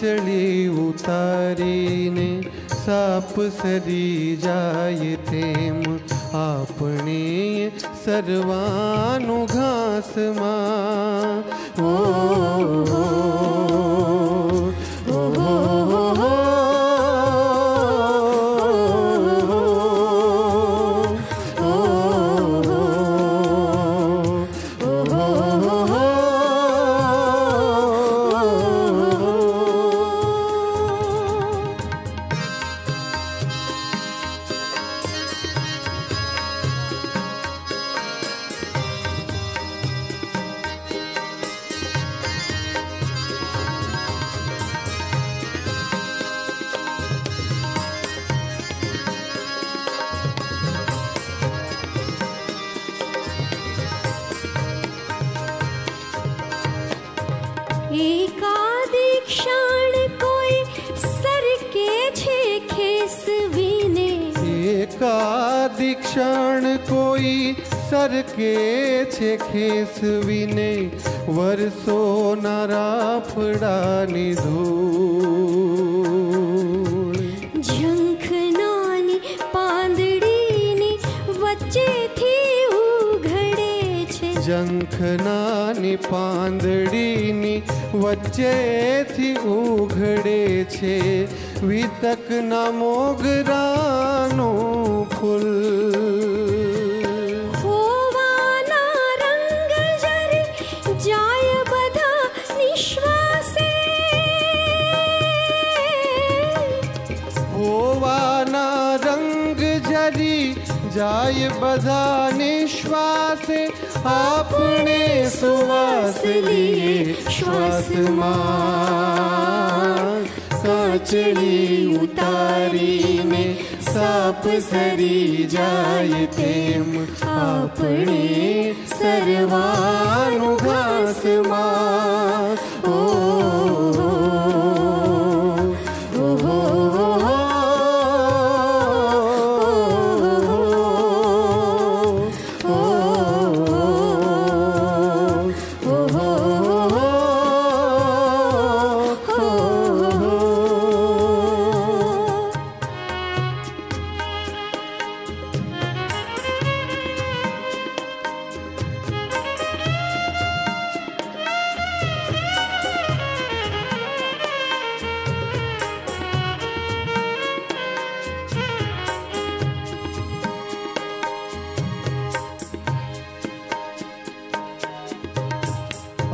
चली उतारी ने साप सरी जाए तेम। आपने सर्वानु घास मा ओ, ओ, ओ, ओ शाण कोई सर के छे खेस वीने एकाधिक्षाण कोई सर के छे खेस वीने वरसो नाराफड़ा निधू જંખનાની પાંદડીની વચ્ચેથી ઉઘડે છે વિતકના મોગરાનો ફૂલ जाय बधाने श्वासे, आपने सुवास लिए श्वास माँ काचली उतारी में साप सरी जाय तेम आपने सर्वानुघास माँ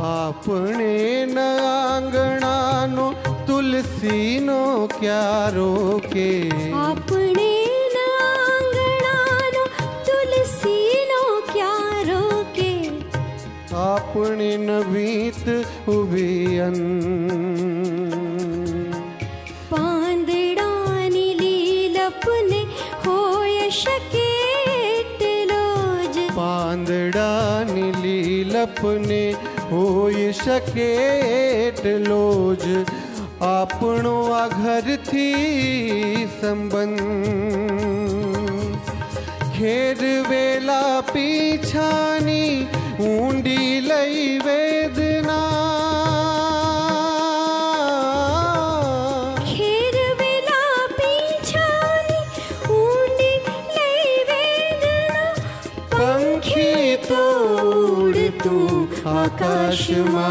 આપણે ન આંગણાનો તુલસીનો ક્યારો કે આપણે આંગણાનો તુલસીનો ક્યારો કે આપણે ન ભીત ઉભી લીલપને હોઈ શકે એટલો જ આપણો આ ઘરથી સંબંધ ખેરવેલા પીછાની ઊંડી લઈ વેદના आकाशमा